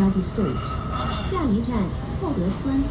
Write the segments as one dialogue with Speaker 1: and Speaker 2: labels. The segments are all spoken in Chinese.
Speaker 1: South Jati Street，下一站厚德村。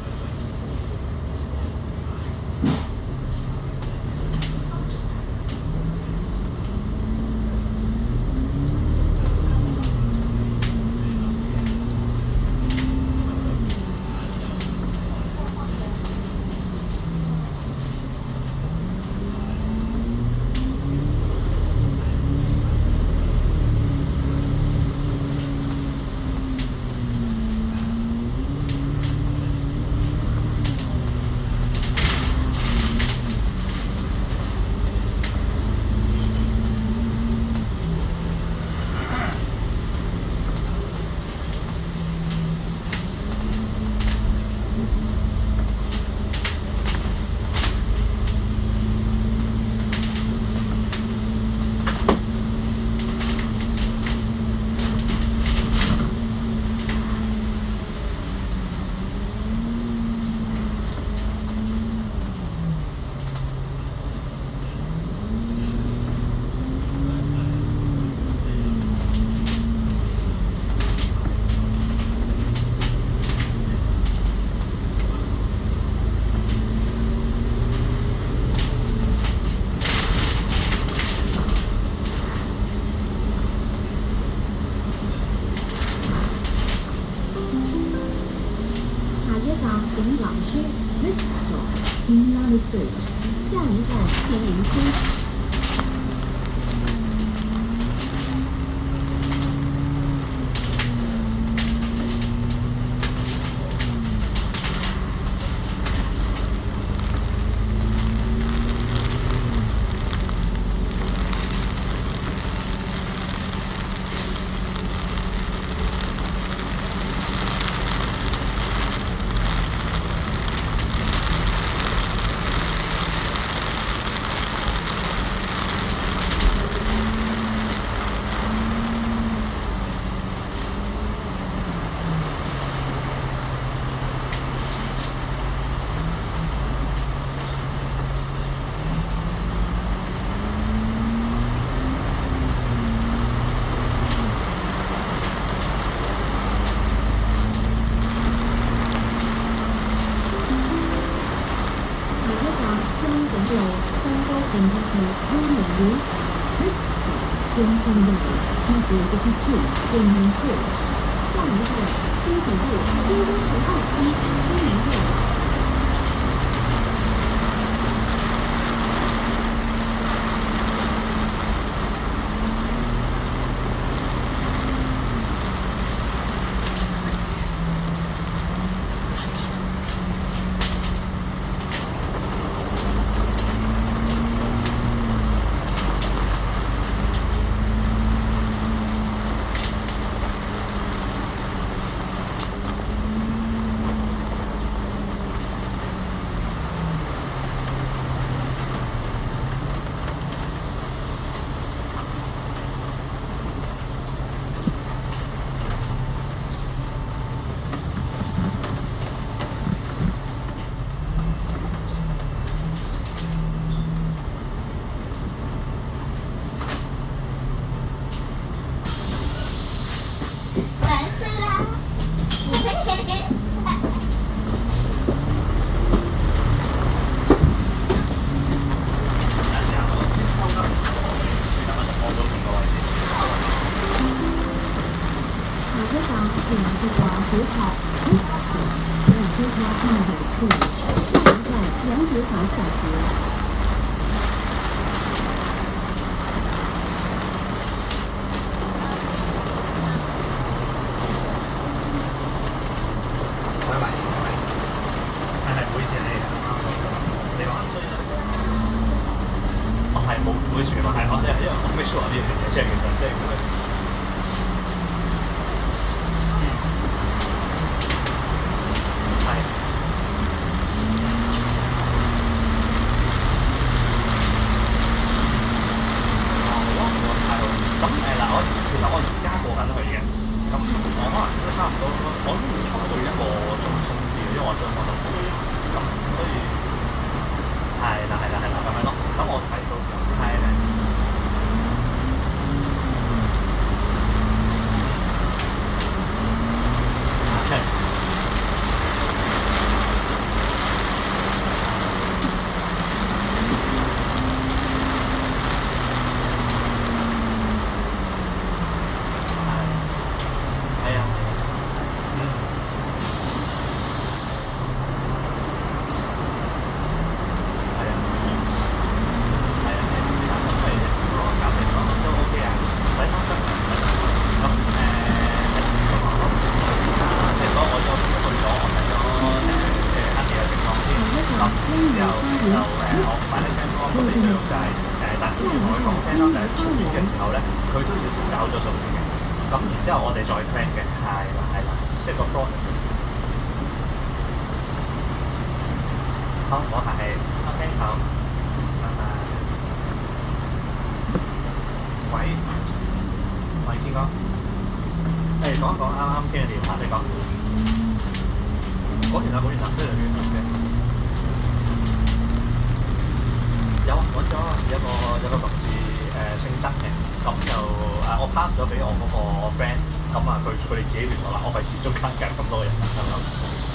Speaker 2: pass 咗俾我嗰個 friend，咁啊佢佢哋自己聯絡啦，我費事中間夾咁多人咁樣。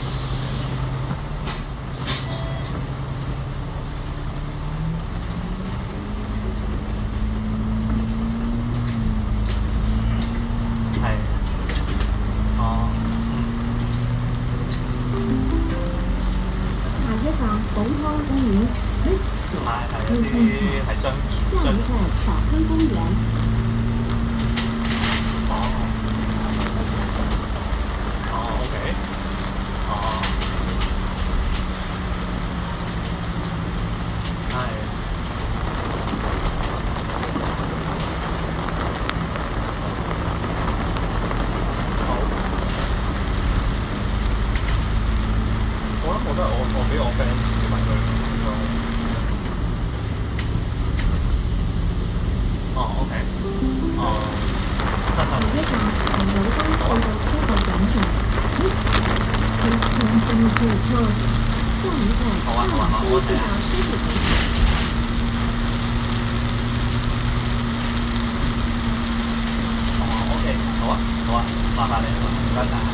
Speaker 2: 好啊，好啊，我
Speaker 1: 订了。
Speaker 2: 哦，OK，好啊，好啊，麻烦你了，拜拜。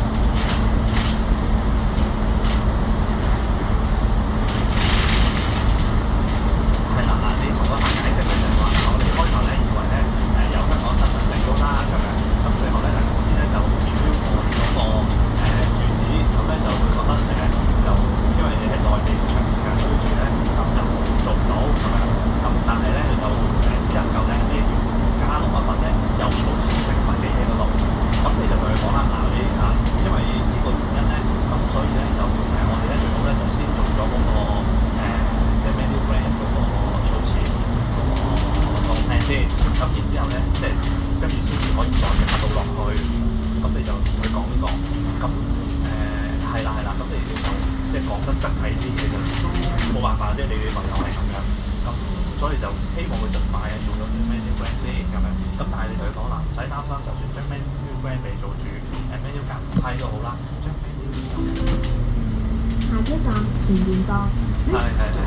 Speaker 1: 车房请您到
Speaker 2: 係係係。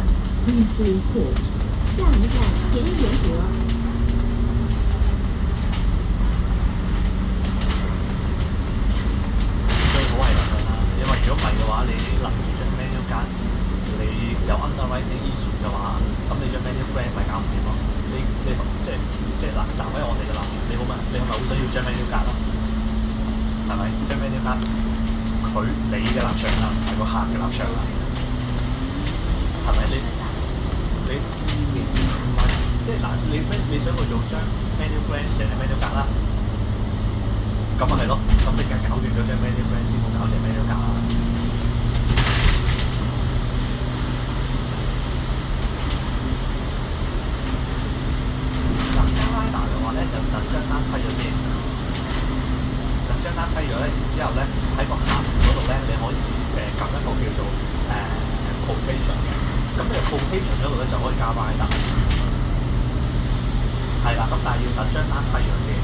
Speaker 1: 绿树口，下一站田园阁。
Speaker 2: 最好係咁樣啦，因為如果唔係嘅話，你諗住張 menu 卡，你有 underwriting issue 嘅話，咁你張 menu plan 咪搞唔掂咯。你你即係即嗱，站喺我哋嘅立場，你好咪你係咪好想要張 menu 卡咯？係咪？張 menu 卡，佢你嘅立場啊，唔係個客嘅立場啊，係咪？你你唔係即係嗱，你咩你想佢做張 menu plan 定係 menu 格啦？咁咪係咯，咁你梗係搞掂咗張 menu plan 先，冇搞隻 menu 格啦。嗱 c a r i d a 嘅話咧，就等張單批咗先，等張單批咗咧，然之後咧喺個客嗰度咧，你可以誒撳、一個叫做誒、咁你个 location 咗度咧，就可以加翻喺单？系啦，咁但系要等张单批咗先。